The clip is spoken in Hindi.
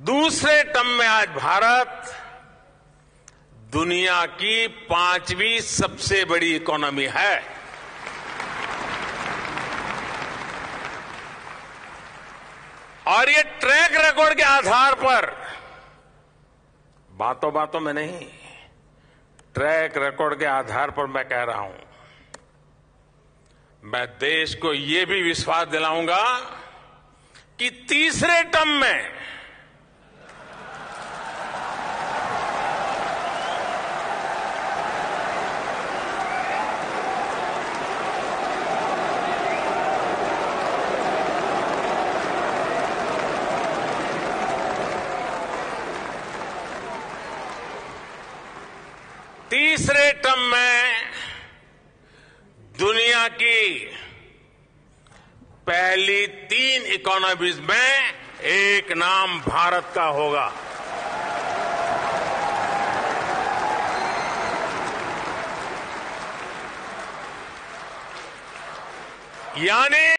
दूसरे टर्म में आज भारत दुनिया की पांचवी सबसे बड़ी इकोनॉमी है। और ये ट्रैक रिकॉर्ड के आधार पर बातों बातों में नहीं, ट्रैक रिकॉर्ड के आधार पर मैं कह रहा हूँ। मैं देश को ये भी विश्वास दिलाऊँगा कि तीसरे टर्म में तीसरे टर्म में दुनिया की पहली तीन इकोनॉमीज में एक नाम भारत का होगा। यानी